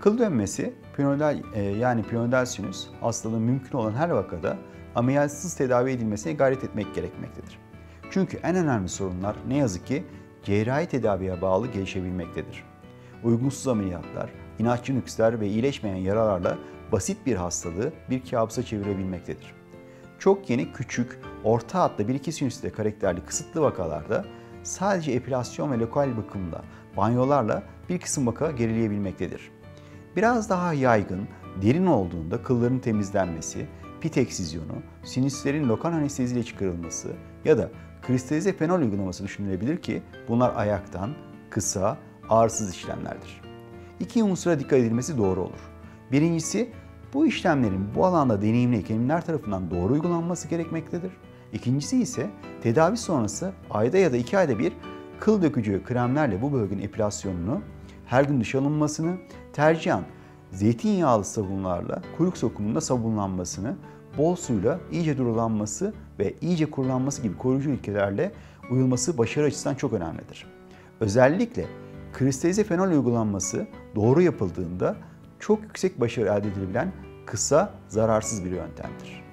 Kıl dönmesi piramidal e, yani piramidal sinüs hastalığın mümkün olan her vakada ameliyatsız tedavi edilmesine gayret etmek gerekmektedir. Çünkü en önemli sorunlar ne yazık ki cerrahi tedaviye bağlı gelişebilmektedir. Uygunsuz ameliyatlar, inatçı nüksler ve iyileşmeyen yaralarla basit bir hastalığı bir kabusa çevirebilmektedir. Çok yeni, küçük, orta hatlı bir iki sinüsle karakterli kısıtlı vakalarda sadece epilasyon ve lokal bakımla, banyolarla bir kısım vaka gerileyebilmektedir. Biraz daha yaygın, derin olduğunda kılların temizlenmesi, pit eksizyonu, sinüslerin lokal anesteziyle çıkarılması ya da kristalize fenol uygulaması düşünülebilir ki bunlar ayaktan, kısa, ağırsız işlemlerdir. İki unsura dikkat edilmesi doğru olur. Birincisi, bu işlemlerin bu alanda deneyimli hekimler tarafından doğru uygulanması gerekmektedir. İkincisi ise tedavi sonrası ayda ya da iki ayda bir kıl dökücü kremlerle bu bölgenin epilasyonunu, her gün dışa alınmasını, tercihen zeytinyağlı sabunlarla kuyruk sokumunda sabunlanmasını, bol suyla iyice durulanması ve iyice kurulanması gibi koruyucu ilkelerle uyulması başarı açısından çok önemlidir. Özellikle kristalize fenol uygulanması doğru yapıldığında çok yüksek başarı elde edilebilen kısa, zararsız bir yöntemdir.